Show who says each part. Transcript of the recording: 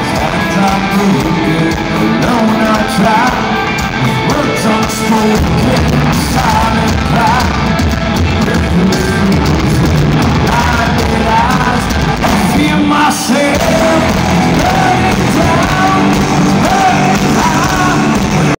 Speaker 1: Starting time to